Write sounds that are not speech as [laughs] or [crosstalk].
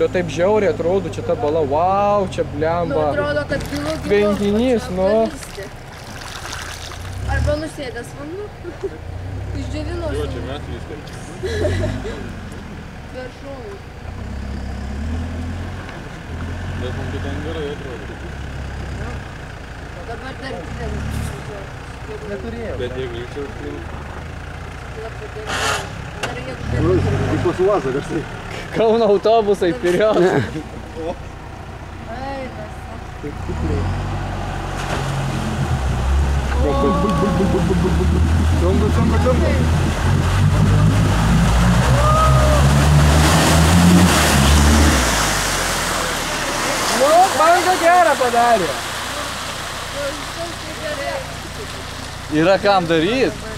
Bet taip žiauriai atrodo, čia ta bala, wow, čia Nu, blemba. atrodo, kad gilu gilu. Čia nu. Arba nusėdęs vanduo. [laughs] Išdžiovino Jo, čia mes viską. [laughs] viršūnį. Bet man tai ten gerai atrodo. O dabar dar didelis. Neturėjau. Bet jeigu greičiau užkliūtų. Dar jeigu Kaip pas uazą, kažtai. Kauno autobusai, pirjot. Taip kukliai. Tumba, tumba, tumba. Nu, banga gerą padarė. Yra kam daryti.